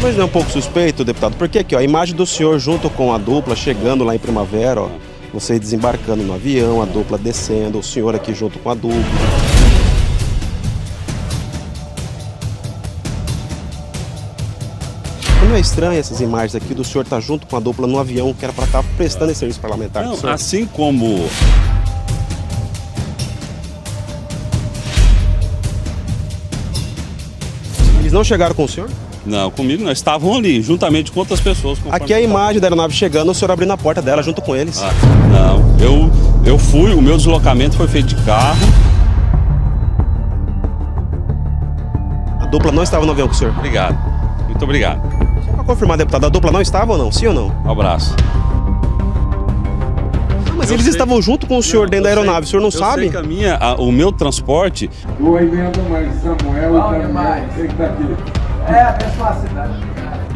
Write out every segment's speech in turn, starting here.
Mas não é um pouco suspeito, deputado? Porque aqui, ó, a imagem do senhor junto com a dupla chegando lá em Primavera, ó, você desembarcando no avião, a dupla descendo, o senhor aqui junto com a dupla. Não é estranho essas imagens aqui do senhor estar tá junto com a dupla no avião que era para estar tá prestando esse serviço parlamentar? Não, assim como Eles não chegaram com o senhor? Não, comigo não. Estavam ali, juntamente com outras pessoas. Aqui é a imagem da aeronave chegando, o senhor abrindo a porta dela junto com eles. Ah, não, eu, eu fui, o meu deslocamento foi feito de carro. A dupla não estava no avião com o senhor? Obrigado. Muito obrigado. Só para confirmar, deputado, a dupla não estava ou não? Sim ou não? Um abraço. Mas eu eles sei... estavam junto com o senhor não, dentro da aeronave, o senhor não eu sabe? Sei que a minha, a, o meu transporte. Oi, Leandro mais Samuel e também, você que está aqui. É, a cidade.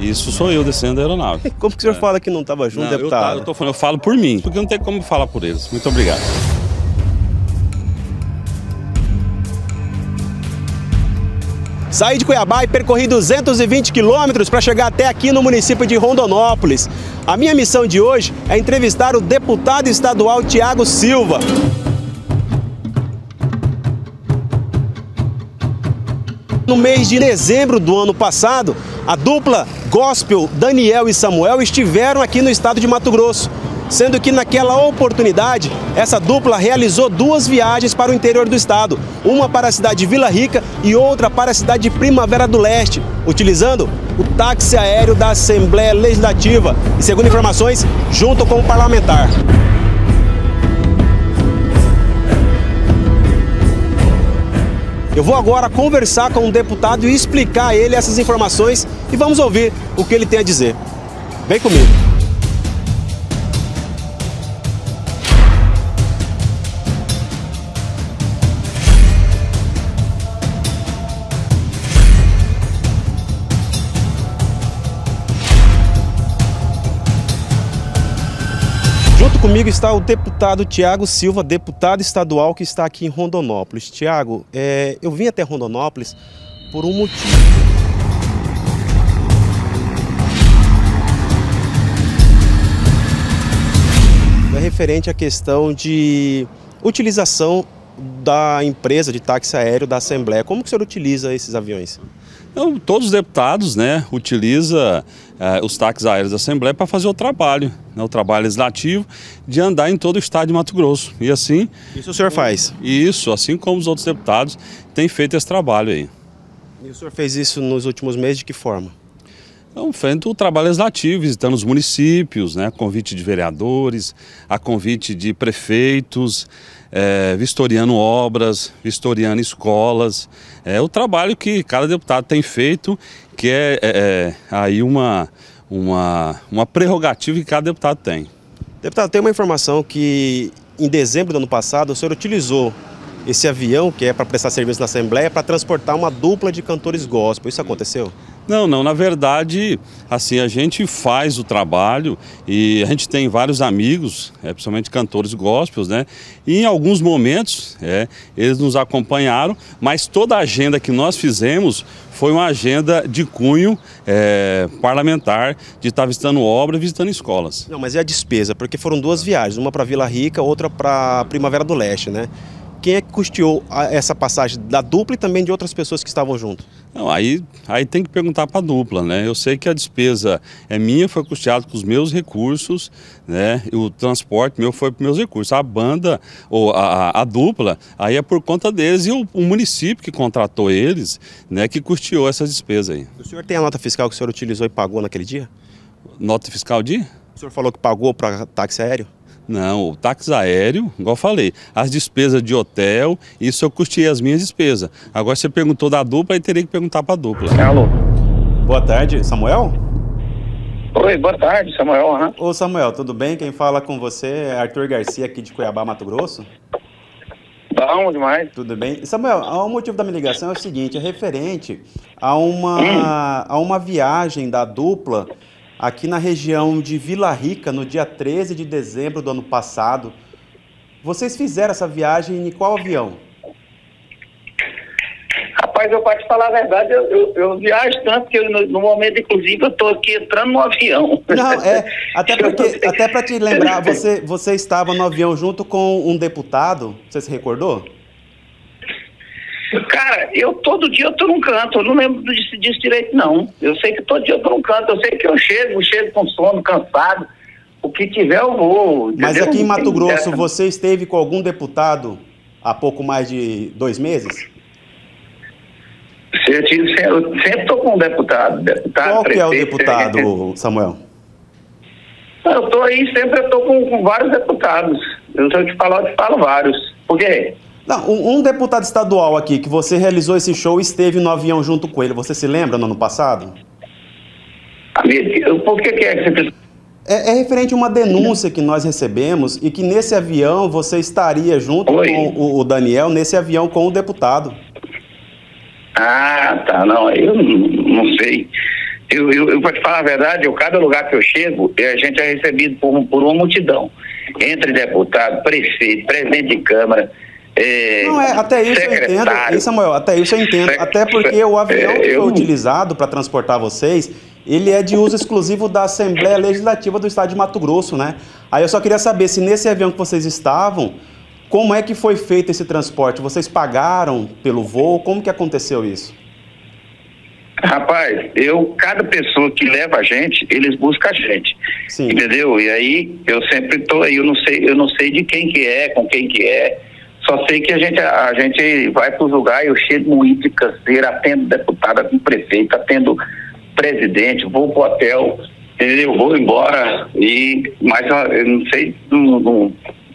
Isso sou eu descendo a aeronave. Como que o senhor é. fala que não estava junto, não, deputado? Eu, eu, tô falando, eu falo por mim, porque não tem como falar por eles. Muito obrigado. Saí de Cuiabá e percorri 220 quilômetros para chegar até aqui no município de Rondonópolis. A minha missão de hoje é entrevistar o deputado estadual Tiago Silva. No mês de dezembro do ano passado, a dupla gospel Daniel e Samuel estiveram aqui no estado de Mato Grosso, sendo que naquela oportunidade, essa dupla realizou duas viagens para o interior do estado, uma para a cidade de Vila Rica e outra para a cidade de Primavera do Leste, utilizando o táxi aéreo da Assembleia Legislativa e, segundo informações, junto com o parlamentar. Eu vou agora conversar com um deputado e explicar a ele essas informações e vamos ouvir o que ele tem a dizer. Vem comigo. Comigo está o deputado Tiago Silva, deputado estadual que está aqui em Rondonópolis. Tiago, é, eu vim até Rondonópolis por um motivo. É referente à questão de utilização da empresa de táxi aéreo da Assembleia. Como que o senhor utiliza esses aviões? Então, todos os deputados né, utilizam eh, os táxis aéreos da Assembleia para fazer o trabalho, né, o trabalho legislativo de andar em todo o estado de Mato Grosso. E assim. Isso o senhor faz? Isso, assim como os outros deputados têm feito esse trabalho aí. E o senhor fez isso nos últimos meses de que forma? Então, feito o trabalho legislativo, visitando os municípios, né, a convite de vereadores, a convite de prefeitos, é, vistoriando obras, vistoriando escolas. É o trabalho que cada deputado tem feito, que é, é, é aí uma, uma, uma prerrogativa que cada deputado tem. Deputado, tem uma informação que em dezembro do ano passado o senhor utilizou esse avião, que é para prestar serviço na Assembleia, para transportar uma dupla de cantores gospel. Isso aconteceu? Não, não, na verdade, assim, a gente faz o trabalho e a gente tem vários amigos, é, principalmente cantores gospels, né? E em alguns momentos, é, eles nos acompanharam, mas toda a agenda que nós fizemos foi uma agenda de cunho é, parlamentar, de estar visitando obras, visitando escolas. Não, mas é a despesa, porque foram duas viagens, uma para Vila Rica, outra para Primavera do Leste, né? Quem é que custeou essa passagem da dupla e também de outras pessoas que estavam junto? Não, aí, aí tem que perguntar para a dupla, né? Eu sei que a despesa é minha, foi custeada com os meus recursos, né? E o transporte meu foi para meus recursos. A banda, ou a, a, dupla, aí é por conta deles e o, o, município que contratou eles, né? Que custeou essas despesas aí. O senhor tem a nota fiscal que o senhor utilizou e pagou naquele dia? Nota fiscal de? O senhor falou que pagou para táxi aéreo? Não, o táxi aéreo, igual eu falei, as despesas de hotel, isso eu custei as minhas despesas. Agora você perguntou da dupla, aí teria que perguntar para a dupla. Alô. Boa tarde, Samuel? Oi, boa tarde, Samuel. Uhum. Ô Samuel, tudo bem? Quem fala com você é Arthur Garcia, aqui de Cuiabá, Mato Grosso. Bom demais. Tudo bem. Samuel, o motivo da minha ligação é o seguinte, é referente a uma, hum. a uma viagem da dupla aqui na região de Vila Rica, no dia 13 de dezembro do ano passado. Vocês fizeram essa viagem em qual avião? Rapaz, eu posso te falar a verdade, eu, eu, eu viajo tanto que eu, no, no momento, inclusive, eu estou aqui entrando no avião. Não, é, até porque, até para te lembrar, você, você estava no avião junto com um deputado, você se recordou? Cara, eu todo dia eu tô num canto, eu não lembro disso, disso direito, não. Eu sei que todo dia eu tô num canto, eu sei que eu chego, chego com sono, cansado. O que tiver eu vou. Mas aqui em Mato Grosso, você esteve com algum deputado há pouco mais de dois meses? Eu, tive- eu sempre tô com um deputado. deputado Qual que é o prefeito, deputado, Samuel? Eu tô aí, sempre eu tô com, com vários deputados. Eu, se eu te falar, eu te falo vários. Por quê? Não, um, um deputado estadual aqui que você realizou esse show e esteve no avião junto com ele. Você se lembra no ano passado? Por que, que é que você? É, é referente a uma denúncia que nós recebemos e que nesse avião você estaria junto Oi. com o, o Daniel, nesse avião com o deputado. Ah, tá, não, eu não, sei. Eu, eu, eu, pra te falar a verdade, eu, cada lugar que eu chego, eh, a gente é recebido por, por uma multidão. Entre deputado, prefeito, presidente de Câmara. Eh, Não, é, até isso eu entendo. Hein, Samuel, até isso eu entendo. Até porque o avião É, que foi eu- utilizado para transportar vocês, ele é de uso exclusivo da Assembleia Legislativa do Estado de Mato Grosso, né? Aí eu só queria saber se nesse avião que vocês estavam, como é que foi feito esse transporte? Vocês pagaram pelo voo? Como que aconteceu isso? Rapaz, eu, cada pessoa que leva a gente, eles buscam a gente. Sim. Entendeu? E aí eu sempre tô aí, eu não sei, eu não sei de quem que é, com quem que é. Só sei que a gente, a gente vai para os lugares, eu chego moído de canseira, atendo deputado, atendo prefeito, atendo presidente, vou pro hotel, entendeu? Vou embora e mas eu não sei, não, não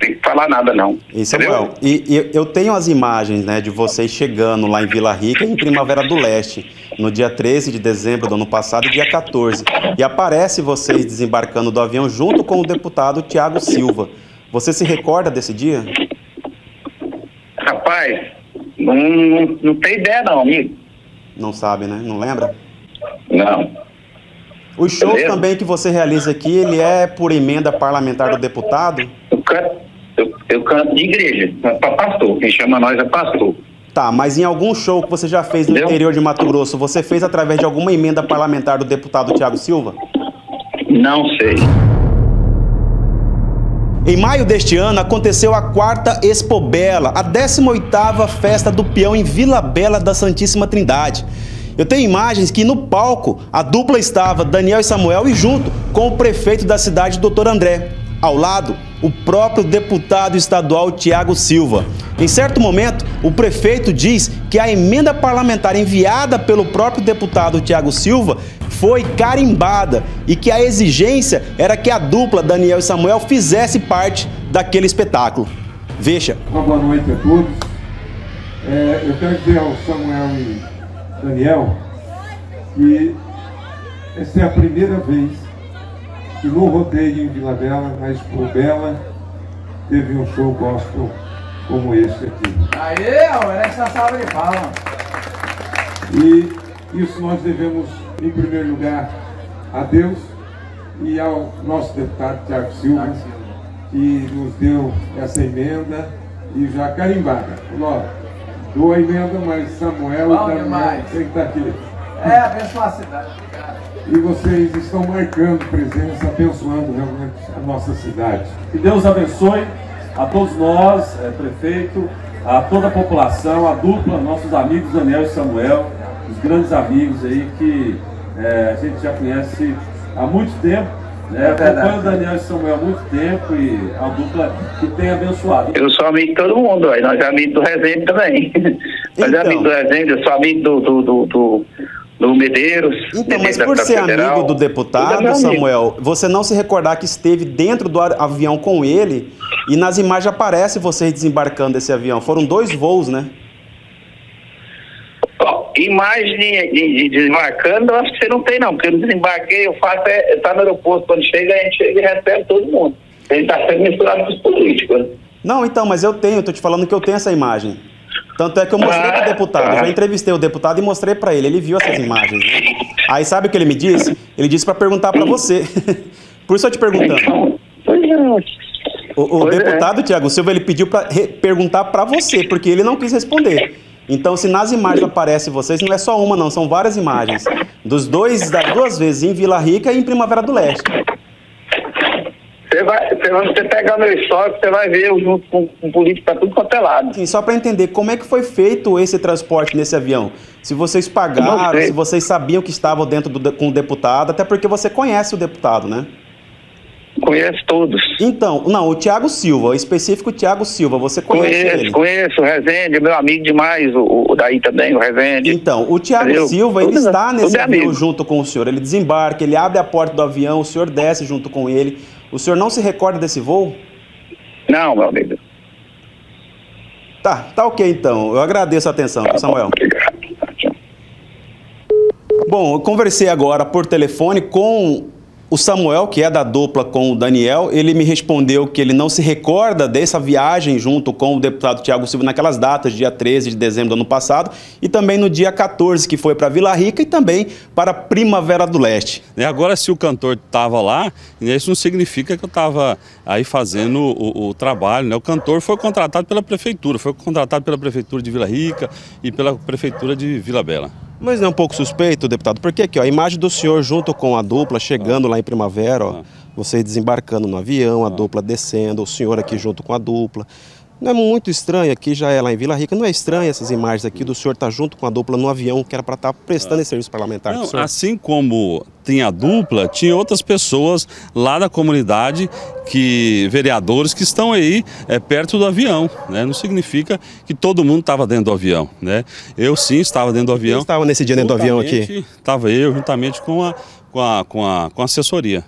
tem que falar nada não. E Samuel, e, e eu tenho as imagens né, de vocês chegando lá em Vila Rica, em Primavera do Leste, no dia 13 de dezembro do ano passado e dia 14. E aparece vocês desembarcando do avião junto com o deputado Tiago Silva. Você se recorda desse dia? Rapaz, não, não, não tem ideia não, amigo. Não sabe, né? Não lembra? Não. Os shows Beleza. também que você realiza aqui, ele é por emenda parlamentar do deputado? Eu canto, eu, eu canto de igreja, para pastor. Quem chama nós é pastor. Tá, mas em algum show que você já fez no Entendeu? interior de Mato Grosso, você fez através de alguma emenda parlamentar do deputado Tiago Silva? Não sei. Em maio deste ano aconteceu a quarta Expo Bela, a 18ª festa do peão em Vila Bela da Santíssima Trindade. Eu tenho imagens que no palco a dupla estava Daniel e Samuel e junto com o prefeito da cidade, Dr. André. Ao lado, o próprio deputado estadual Tiago Silva. Em certo momento, o prefeito diz que a emenda parlamentar enviada pelo próprio deputado Tiago Silva foi carimbada e que a exigência era que a dupla Daniel e Samuel fizesse parte daquele espetáculo. Veja. Uma boa noite a todos. É, eu quero dizer ao Samuel e Daniel que essa é a primeira vez que no rodeio em Vila Bela, na Expo Bela, teve um show gospel como esse aqui. Aê, ó, essa salva de palmas. E isso nós devemos, em primeiro lugar, a Deus e ao nosso deputado Tiago Silva, que nos deu essa emenda e já carimbada. Ó, dou a emenda, mas Samuel Bom demais. tem que estar aqui. É, abençoa a cidade. E vocês estão marcando presença, abençoando realmente a nossa cidade. Que Deus abençoe a todos nós, eh, prefeito, a toda a população, a dupla, nossos amigos Daniel e Samuel, os grandes amigos aí que eh, a gente já conhece há muito tempo. Né? É. Acompanho o Daniel e Samuel há muito tempo e a dupla que tem abençoado. Eu sou amigo de todo mundo, aí nós é amigo do Rezende também. nós Então. é amigo do Rezende, eu sou amigo do, do, do, do, do Medeiros. Então, mas por ser Federal. amigo do é deputado. Samuel, você não se recordar que esteve dentro do avião com ele e nas imagens aparece vocês desembarcando desse avião. Foram dois voos, né? Imagem de, de, de desembarcando, eu acho que você não tem não, porque eu desembarquei, eu faço, é, tá no aeroporto, quando chega, a gente chega e recebe todo mundo. Ele tá sendo misturado com os políticos. né? Não, então, mas eu tenho, eu tô te falando que eu tenho essa imagem. Tanto é que eu mostrei pro Ah, deputado, eu já entrevistei o deputado e mostrei pra ele, ele viu essas imagens, né? Aí sabe o que ele me disse? Ele disse pra perguntar pra você. Por isso eu te perguntando. É. O, o é. deputado Tiago Silva ele pediu para perguntar para você, porque ele não quis responder. Então, se nas imagens aparece vocês, não é só uma, não, são várias imagens. Dos dois, das duas vezes, em Vila Rica e em Primavera do Leste. Você vai, você, você pegar meu histórico, você vai ver eu junto com, com político para tudo quanto é lado. Só para entender, como é que foi feito esse transporte nesse avião? Se vocês pagaram, se vocês sabiam que estavam dentro do, com o deputado, até porque você conhece o deputado, né? Conheço todos. Então, não, o Tiago Silva, o específico Tiago Silva, você conhece Conheço, ele? conheço o Rezende, meu amigo demais, o, o daí também, o Rezende. Então, o Tiago? Silva, ele está nesse tudo é avião amigo. junto com o senhor. Ele desembarca, ele abre a porta do avião, o senhor desce junto com ele. O senhor não se recorda desse voo? Não, meu amigo. Tá, tá ok então. Eu agradeço a atenção, viu, Samuel. Obrigado. Tchau. Bom, eu conversei agora por telefone com o Samuel, que é da dupla com o Daniel. Ele me respondeu que ele não se recorda dessa viagem junto com o deputado Tiago Silva naquelas datas, dia 13 de dezembro do ano passado, e também no dia 14, que foi para Vila Rica e também para Primavera do Leste. E agora, se o cantor estava lá, isso não significa que eu estava aí fazendo o, o trabalho. Né? O cantor foi contratado pela prefeitura, foi contratado pela prefeitura de Vila Rica e pela prefeitura de Vila Bela. Mas não é um pouco suspeito, deputado? Porque aqui, ó, a imagem do senhor junto com a dupla, chegando lá em Primavera, ó, vocês desembarcando no avião, a dupla descendo, o senhor aqui junto com a dupla. Não é muito estranho aqui, já é lá em Vila Rica, não é estranho essas imagens aqui do senhor estar junto com a dupla no avião, que era para estar prestando esse serviço parlamentar Não, senhor? assim como tinha a dupla, tinha outras pessoas lá da comunidade, que vereadores que estão aí é, perto do avião. Né? Não significa que todo mundo estava dentro do avião. Né? Eu sim estava dentro do Quem avião. estava nesse dia dentro do avião aqui? Estava eu, juntamente com a, com, a, com, a, com a assessoria.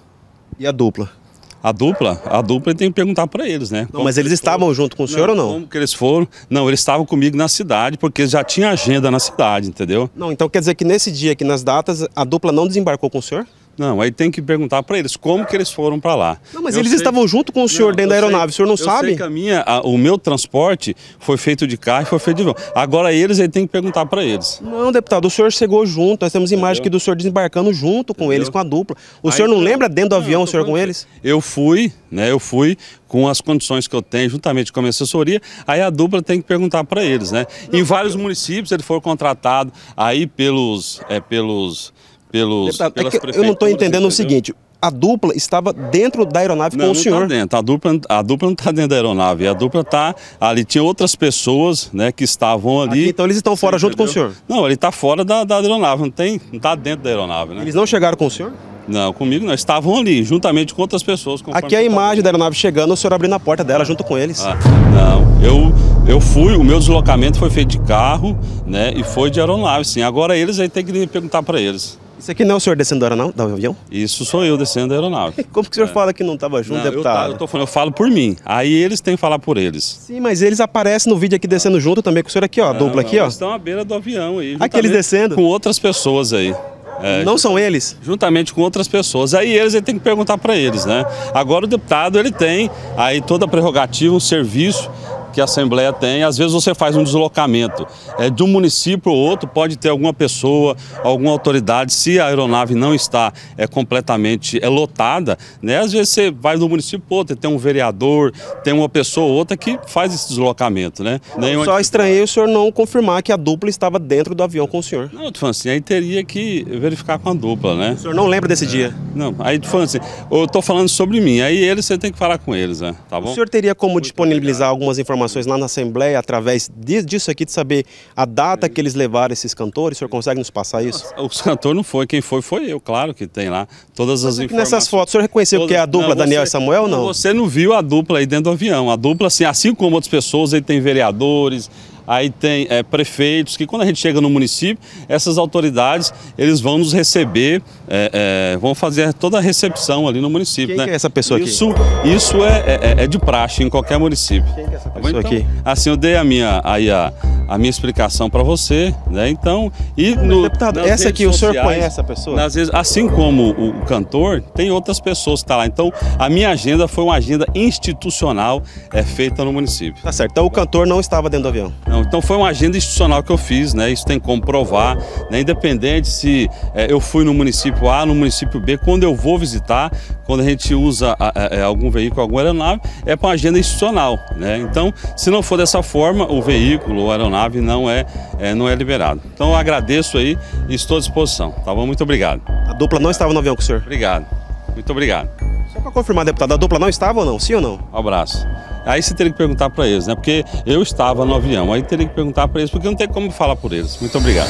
E a dupla? A dupla, a dupla tem que perguntar para eles, né? Não, mas que eles estavam foram. junto com o senhor ou não? Como que eles foram? Não, eles estavam comigo na cidade, porque já tinha agenda na cidade, entendeu? Não, então quer dizer que nesse dia aqui nas datas, a dupla não desembarcou com o senhor? Não, aí tem que perguntar para eles como que eles foram para lá. Não, mas Eu eles sei- estavam junto com o senhor Não, dentro da eu sei- aeronave, o senhor não eu sabe? A minha, a- o meu transporte foi feito de carro e foi feito de avião. Agora eles aí tem que perguntar para eles. Não, deputado, o senhor chegou junto. Nós temos imagem aqui do senhor desembarcando junto com eles, com a dupla. O Aí, senhor não então- lembra dentro do Não, avião, eu o senhor com eles? Eu fui, né? Eu fui com as condições que eu tenho, juntamente com a minha assessoria. Aí a dupla tem que perguntar para eles, né? em vários municípios ele foi contratado aí pelos, é, pelos, pelos, Deputado, é pelas que eu não estou entendendo o entendeu? seguinte. A dupla estava dentro da aeronave Não, com o não senhor. Tá dentro. A dupla, a dupla não está dentro da aeronave. A dupla está ali. Tinha outras pessoas, né, que estavam ali. Aqui, então eles estão fora Você junto com o entendeu? senhor? Não, ele está fora da, da aeronave. Não tem, não está dentro da aeronave, né? Eles não chegaram com o senhor? Não, comigo não. Estavam ali, juntamente com outras pessoas. Aqui é a tá imagem da aeronave chegando, o senhor abrindo a porta dela junto com eles. Ah, não, eu, eu fui, o meu deslocamento foi feito de carro, né, e foi de aeronave, sim. Agora eles aí tem que perguntar para eles. Isso aqui não é o senhor descendo da aeronave, do avião? Isso sou eu descendo da aeronave. Como que o senhor fala que não estava junto, É. Não, eu, tá- deputado? eu, tô falando, eu falo por mim. Aí eles têm que falar por eles. Sim, mas eles aparecem no vídeo aqui descendo junto também com o senhor aqui, ó. Dupla aqui, ó. Eles estão à beira do avião aí. Aqui eles juntamente descendo? Com outras pessoas aí. É, Não são eles? juntamente com outras pessoas. Aí eles aí tem que perguntar para eles, né? Agora o deputado ele tem aí toda a prerrogativa, um serviço que a Assembleia tem. Às vezes você faz um deslocamento é, de um município ou outro, pode ter alguma pessoa, alguma autoridade, se a aeronave não está é, completamente é, lotada, né? Às vezes você vai um município para outro, tem um vereador, tem uma pessoa ou outra que faz esse deslocamento, né? Nenhuma Só estranhei o senhor não confirmar que a dupla estava dentro do avião com o senhor. Não, falando assim, aí teria que verificar com a dupla, né? O senhor não lembra desse dia? Não, aí falando assim, eu tô falando sobre mim, aí eles você tem que falar com eles, né? Tá bom? O senhor teria como disponibilizar algumas informações lá na Assembleia através di- disso aqui, de saber a data que eles levaram esses cantores? O senhor consegue nos passar isso? O cantor não foi, quem foi foi eu, claro que tem lá todas as informações. nessas fotos, o senhor reconheceu que é a dupla Não, Daniel você- e Samuel ou não? Você não viu a dupla aí dentro do avião. A dupla, assim, assim como outras pessoas, aí tem vereadores, aí tem é, prefeitos, que quando a gente chega no município, essas autoridades, eles vão nos receber, é, é, vão fazer toda a recepção ali no município. Quem né? é essa pessoa aqui? isso, Isso é, é- é de praxe em qualquer município. Quem que é essa Tá pessoa Então, aqui? Assim, eu dei a minha, aí a, a minha explicação para você, né? Então, e no, deputado, essa aqui, o senhor sociais, conhece a pessoa? nas redes- assim como o, o cantor, tem outras pessoas que estão lá. Então, a minha agenda foi uma agenda institucional é, feita no município. Tá certo, então o cantor não estava dentro do avião. Não, então foi uma agenda institucional que eu fiz, né? Isso tem como provar, né? Independente se é, eu fui no município A, no município B, quando eu vou visitar, quando a gente usa a- a- é, algum veículo, alguma aeronave, é para uma agenda institucional, né? Então, se não for dessa forma, o veículo ou a aeronave aeronave não é, é, não é liberado. Então eu agradeço aí e estou à disposição. Tá bom? Muito obrigado. A dupla não estava no avião com o senhor? Obrigado. Muito obrigado. Só para confirmar, deputado, a dupla não estava ou não? Sim ou não? Um abraço. Aí você teria que perguntar para eles, né? Porque eu estava no avião, aí teria que perguntar para eles, porque não tem como falar por eles. Muito obrigado.